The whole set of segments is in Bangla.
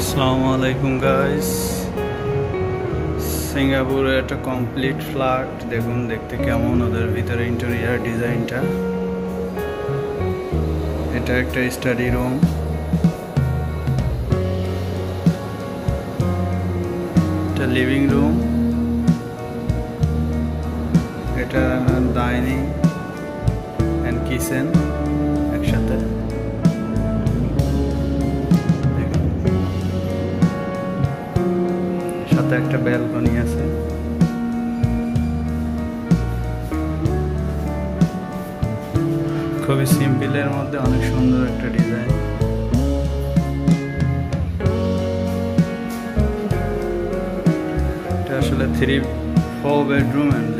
আসসালামু আলাইকুম গাইস সিঙ্গাপুরে একটা কমপ্লিট ফ্ল্যাট দেখুন, দেখতে কেমন ওদের ভিতরে ইন্টেরিয়ার ডিজাইনটা এটা একটা স্টাডি রুম এটা লিভিং রুম এটা ডাইনিং অ্যান্ড কিচেন একসাথে। একটা ব্যালকনি আছে। খুবই সিম্পলের মধ্যে অনেক সুন্দর একটা ডিজাইন এটা আসলে three four bedroom and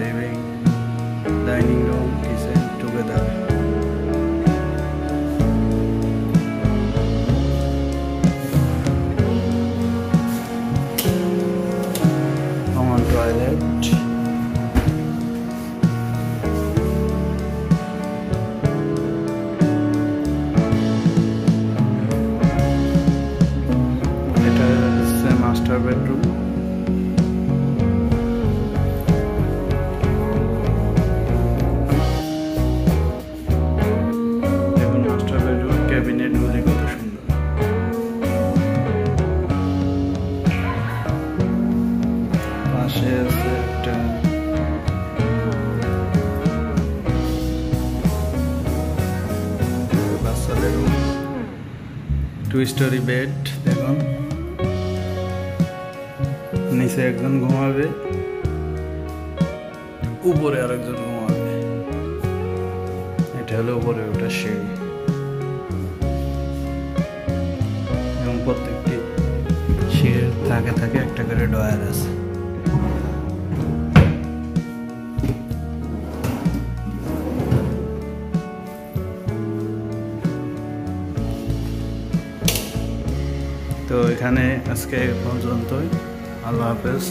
common toilet এটা হচ্ছে মাস্টার বেডরুম দেখুন মাস্টার বেডরুম ক্যাবিনেট একটা বাচ্চাদের স্টোরি বেড দেখুন। নিচে একজন ঘুমাবে। উপরে আরেকজন ঘুমাবে। এটা হলো উপরে ওটা সিঁড়ি এবং প্রত্যেকটি সিঁড়ির থাকে থাকে একটা করে ডয়ার আছে। তো এখানে আজকে পর্যন্তই। আল্লাহ হাফেজ।